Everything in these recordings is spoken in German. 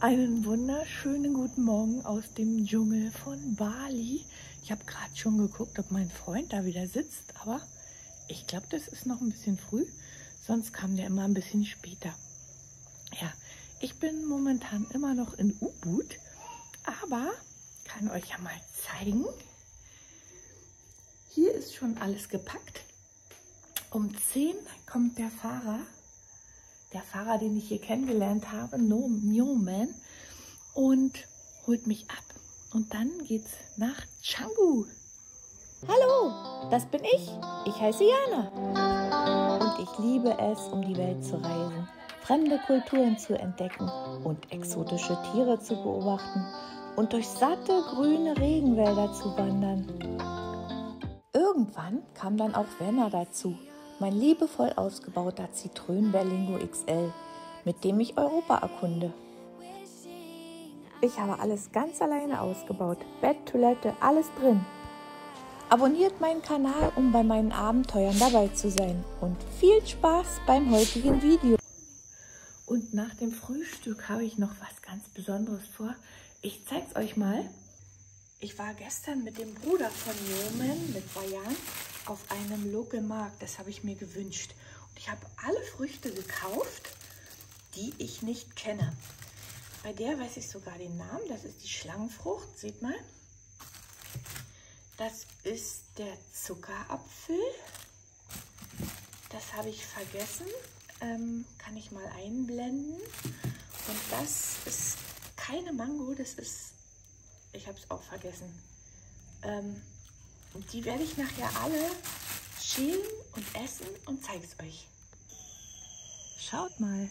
Einen wunderschönen guten Morgen aus dem Dschungel von Bali. Ich habe gerade schon geguckt, ob mein Freund da wieder sitzt, aber ich glaube, das ist noch ein bisschen früh. Sonst kam der immer ein bisschen später. Ja, ich bin momentan immer noch in U-Boot, aber kann euch ja mal zeigen. Hier ist schon alles gepackt. Um 10 kommt der Fahrer der Fahrer, den ich hier kennengelernt habe, Newman, und holt mich ab. Und dann geht's nach Canggu. Hallo, das bin ich. Ich heiße Jana. Und ich liebe es, um die Welt zu reisen, fremde Kulturen zu entdecken und exotische Tiere zu beobachten und durch satte grüne Regenwälder zu wandern. Irgendwann kam dann auch Werner dazu mein liebevoll ausgebauter Citroën Berlingo XL, mit dem ich Europa erkunde. Ich habe alles ganz alleine ausgebaut. Bett, Toilette, alles drin. Abonniert meinen Kanal, um bei meinen Abenteuern dabei zu sein. Und viel Spaß beim heutigen Video. Und nach dem Frühstück habe ich noch was ganz Besonderes vor. Ich zeige es euch mal. Ich war gestern mit dem Bruder von Jomen, mit Bayan, auf einem Local Markt. Das habe ich mir gewünscht. Und ich habe alle Früchte gekauft, die ich nicht kenne. Bei der weiß ich sogar den Namen. Das ist die Schlangenfrucht. Seht mal. Das ist der Zuckerapfel. Das habe ich vergessen. Ähm, kann ich mal einblenden. Und das ist keine Mango. Das ist ich habe es auch vergessen. Ähm, die werde ich nachher alle schälen und essen und zeige es euch. Schaut mal,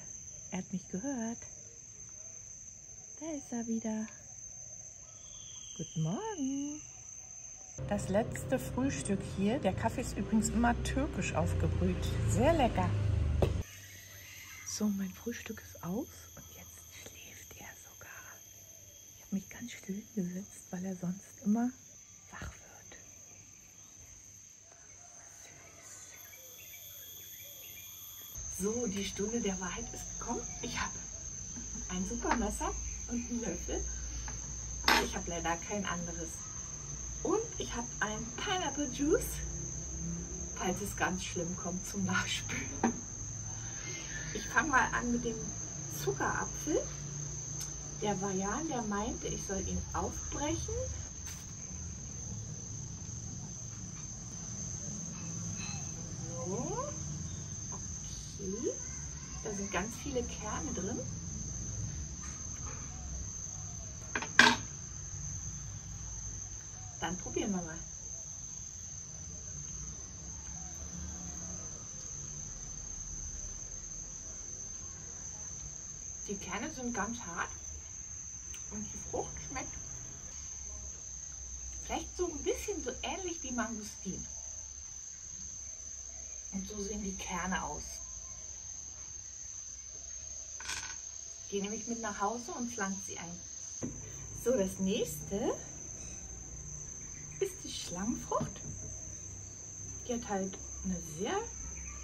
er hat mich gehört. Da ist er wieder. Guten Morgen. Das letzte Frühstück hier. Der Kaffee ist übrigens immer türkisch aufgebrüht. Sehr lecker. So, mein Frühstück ist aus mich ganz still gesetzt, weil er sonst immer wach wird. Süß. So, die Stunde der Wahrheit ist gekommen. Ich habe ein super Messer und einen Löffel. Ich habe leider kein anderes. Und ich habe ein Pineapple Juice, falls es ganz schlimm kommt zum Nachspülen. Ich fange mal an mit dem Zuckerapfel. Der Vajan, der meinte, ich soll ihn aufbrechen. So. Okay. Da sind ganz viele Kerne drin. Dann probieren wir mal. Die Kerne sind ganz hart. Und die Frucht schmeckt vielleicht so ein bisschen so ähnlich wie Mangostin. Und so sehen die Kerne aus. Die nehme mit nach Hause und pflanze sie ein. So, das nächste ist die Schlangenfrucht. Die hat halt eine sehr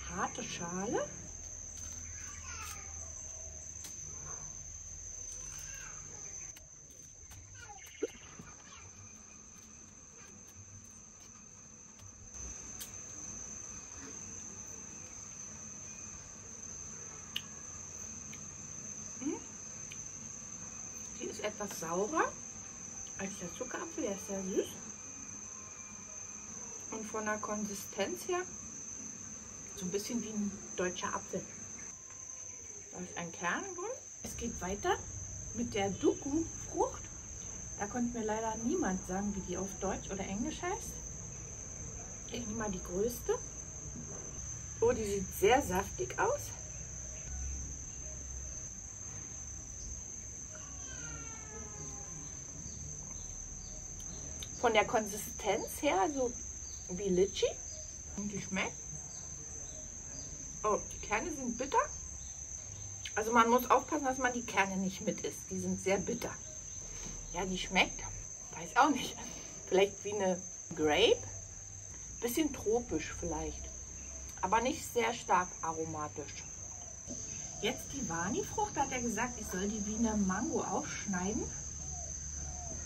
harte Schale. ist etwas saurer als der Zuckerapfel, der ist sehr süß. Und von der Konsistenz her so ein bisschen wie ein deutscher Apfel. Da ist ein Kern drin. Es geht weiter mit der Duku-Frucht. Da konnte mir leider niemand sagen, wie die auf Deutsch oder Englisch heißt. Ich nehme mal die größte. Oh, die sieht sehr saftig aus. Von der Konsistenz her so wie Litchi. Und die schmeckt. Oh, die Kerne sind bitter. Also man muss aufpassen, dass man die Kerne nicht mit isst. Die sind sehr bitter. Ja, die schmeckt, weiß auch nicht, vielleicht wie eine Grape. Bisschen tropisch vielleicht, aber nicht sehr stark aromatisch. Jetzt die Wani-Frucht, hat er gesagt, ich soll die wie eine Mango aufschneiden.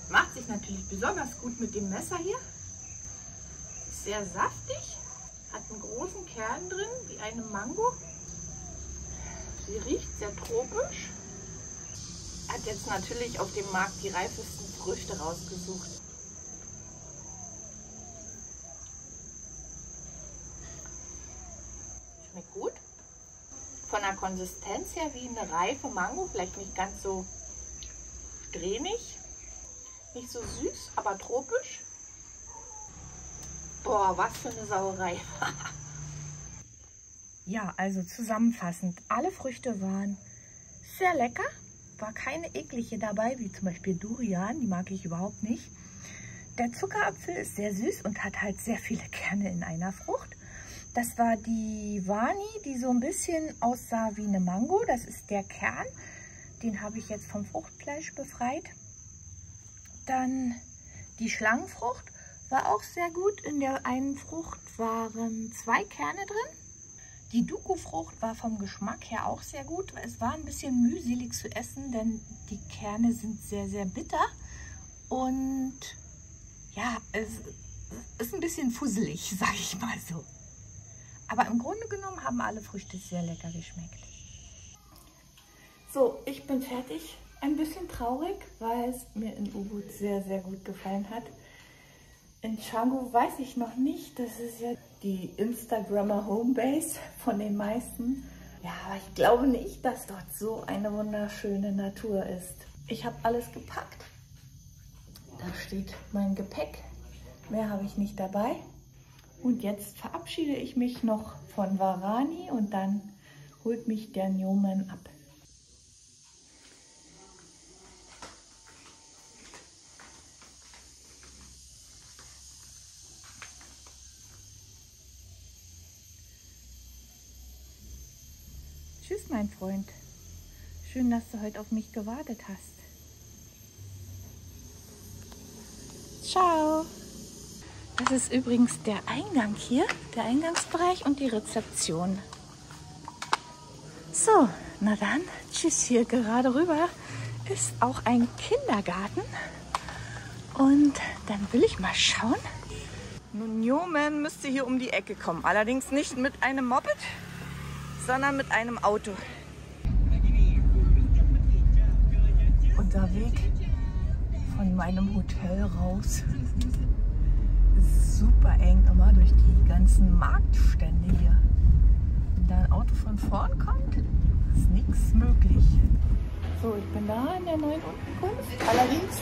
Macht sich natürlich besonders gut mit dem Messer hier. Ist sehr saftig, hat einen großen Kern drin, wie eine Mango. Sie riecht sehr tropisch. Hat jetzt natürlich auf dem Markt die reifesten Früchte rausgesucht. Schmeckt gut. Von der Konsistenz her wie eine reife Mango, vielleicht nicht ganz so strähnig. Nicht so süß, aber tropisch. Boah, was für eine Sauerei. ja, also zusammenfassend, alle Früchte waren sehr lecker. War keine eklige dabei, wie zum Beispiel Durian, die mag ich überhaupt nicht. Der Zuckerapfel ist sehr süß und hat halt sehr viele Kerne in einer Frucht. Das war die Wani, die so ein bisschen aussah wie eine Mango. Das ist der Kern. Den habe ich jetzt vom Fruchtfleisch befreit. Dann die Schlangenfrucht war auch sehr gut. In der einen Frucht waren zwei Kerne drin. Die Duku-Frucht war vom Geschmack her auch sehr gut. Es war ein bisschen mühselig zu essen, denn die Kerne sind sehr, sehr bitter. Und ja, es ist ein bisschen fusselig, sage ich mal so. Aber im Grunde genommen haben alle Früchte sehr lecker geschmeckt. So, ich bin fertig. Ein bisschen traurig, weil es mir in Ubud sehr, sehr gut gefallen hat. In Canggu weiß ich noch nicht. Das ist ja die Instagrammer Homebase von den meisten. Ja, aber ich glaube nicht, dass dort so eine wunderschöne Natur ist. Ich habe alles gepackt. Da steht mein Gepäck. Mehr habe ich nicht dabei. Und jetzt verabschiede ich mich noch von Varani und dann holt mich der Newman ab. Tschüss, mein Freund. Schön, dass du heute auf mich gewartet hast. Ciao. Das ist übrigens der Eingang hier, der Eingangsbereich und die Rezeption. So, na dann, tschüss, hier gerade rüber ist auch ein Kindergarten. Und dann will ich mal schauen. Nun, Newman müsste hier um die Ecke kommen. Allerdings nicht mit einem Moped, sondern mit einem Auto. Und der Weg von meinem Hotel raus ist super eng immer durch die ganzen Marktstände hier. Wenn da ein Auto von vorn kommt, ist nichts möglich. So, ich bin da in der neuen Unterkunft. Allerdings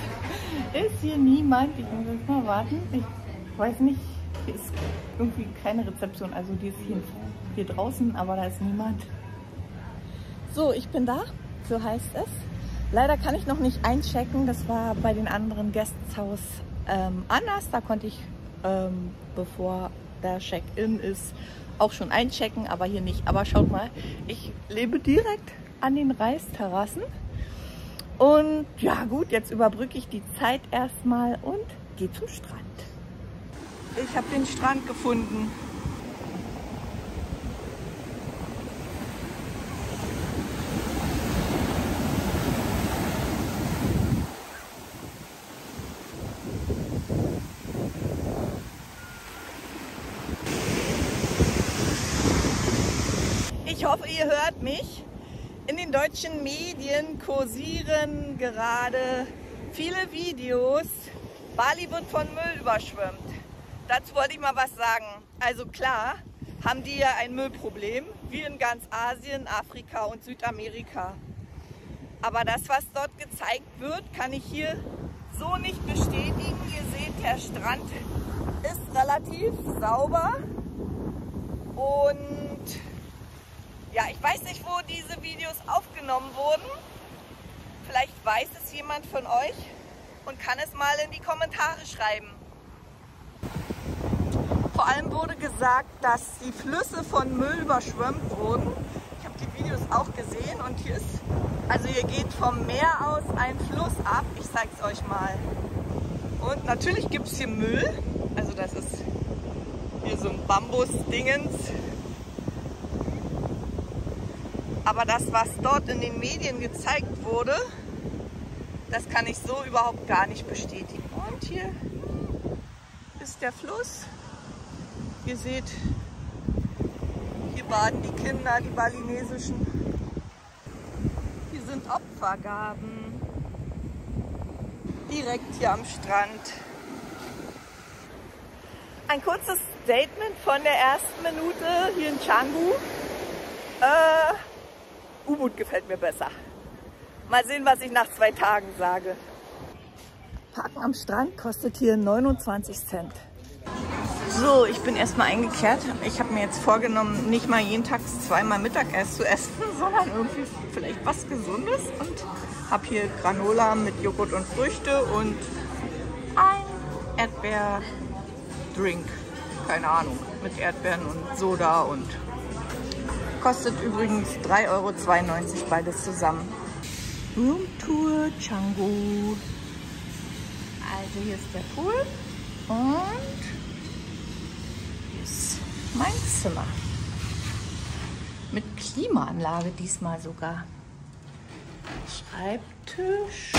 ist hier niemand. Ich muss jetzt mal warten. Ich weiß nicht, hier ist irgendwie keine Rezeption. Also die ist hier hier draußen, aber da ist niemand. So, ich bin da, so heißt es. Leider kann ich noch nicht einchecken, das war bei den anderen Gästhaus ähm, anders. Da konnte ich, ähm, bevor der Check-in ist, auch schon einchecken, aber hier nicht. Aber schaut mal, ich lebe direkt an den Reisterrassen. Und ja gut, jetzt überbrücke ich die Zeit erstmal und gehe zum Strand. Ich habe den Strand gefunden. Hoffe, ihr hört mich. In den deutschen Medien kursieren gerade viele Videos. Bali wird von Müll überschwemmt. Dazu wollte ich mal was sagen. Also klar haben die ja ein Müllproblem, wie in ganz Asien, Afrika und Südamerika. Aber das, was dort gezeigt wird, kann ich hier so nicht bestätigen. Ihr seht, der Strand ist relativ sauber und ja, ich weiß nicht, wo diese Videos aufgenommen wurden. Vielleicht weiß es jemand von euch und kann es mal in die Kommentare schreiben. Vor allem wurde gesagt, dass die Flüsse von Müll überschwemmt wurden. Ich habe die Videos auch gesehen und hier ist, also hier geht vom Meer aus ein Fluss ab. Ich zeige es euch mal. Und natürlich gibt es hier Müll. Also das ist hier so ein Bambus-Dingens. Aber das, was dort in den Medien gezeigt wurde, das kann ich so überhaupt gar nicht bestätigen. Und hier ist der Fluss. Ihr seht, hier baden die Kinder, die balinesischen. Hier sind Opfergaben. Direkt hier am Strand. Ein kurzes Statement von der ersten Minute hier in Canggu. Äh, U-Boot gefällt mir besser. Mal sehen, was ich nach zwei Tagen sage. Parken am Strand kostet hier 29 Cent. So, ich bin erstmal eingekehrt. Ich habe mir jetzt vorgenommen, nicht mal jeden Tag zweimal Mittagessen zu essen, sondern irgendwie vielleicht was Gesundes. Und habe hier Granola mit Joghurt und Früchte und ein Erdbeer-Drink. Keine Ahnung, mit Erdbeeren und Soda und kostet übrigens 3,92 Euro beides zusammen. Roomtour Canggu. Also hier ist der Pool und hier ist mein Zimmer. Mit Klimaanlage diesmal sogar. Schreibtisch.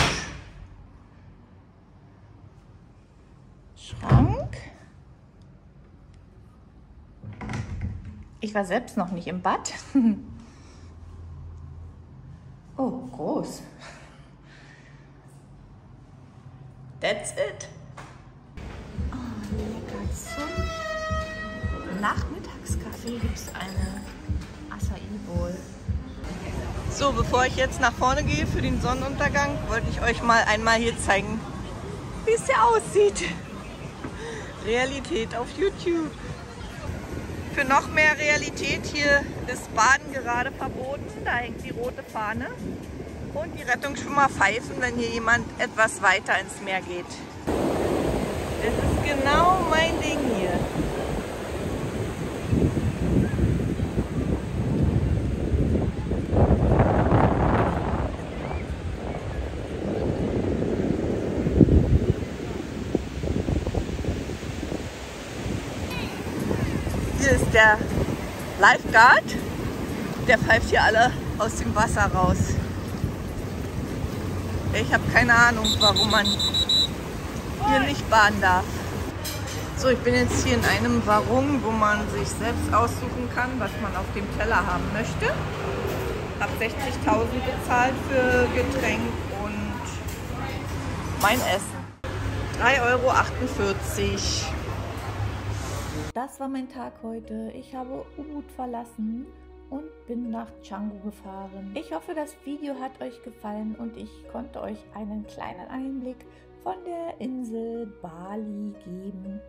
Schrank. Ich war selbst noch nicht im Bad. oh, groß. That's it. Oh, lecker zum Nachmittagskaffee gibt es eine Acai Bowl. So, bevor ich jetzt nach vorne gehe für den Sonnenuntergang, wollte ich euch mal einmal hier zeigen, wie es hier aussieht. Realität auf YouTube. Für noch mehr Realität, hier ist Baden gerade verboten, da hängt die rote Fahne und die Rettungsschwimmer pfeifen, wenn hier jemand etwas weiter ins Meer geht. Das ist genau mein Ding hier. Hier ist der Lifeguard. Der pfeift hier alle aus dem Wasser raus. Ich habe keine Ahnung, warum man hier nicht baden darf. So, ich bin jetzt hier in einem Warung, wo man sich selbst aussuchen kann, was man auf dem Teller haben möchte. Habe 60.000 bezahlt für Getränk und mein Essen. 3,48 Euro. Das war mein Tag heute. Ich habe Ubud verlassen und bin nach Canggu gefahren. Ich hoffe, das Video hat euch gefallen und ich konnte euch einen kleinen Einblick von der Insel Bali geben.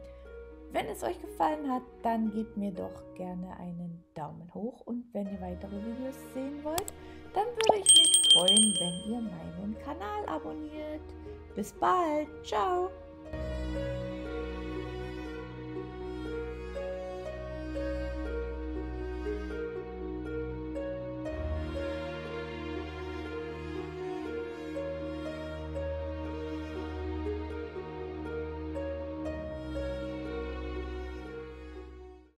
Wenn es euch gefallen hat, dann gebt mir doch gerne einen Daumen hoch und wenn ihr weitere Videos sehen wollt, dann würde ich mich freuen, wenn ihr meinen Kanal abonniert. Bis bald, ciao!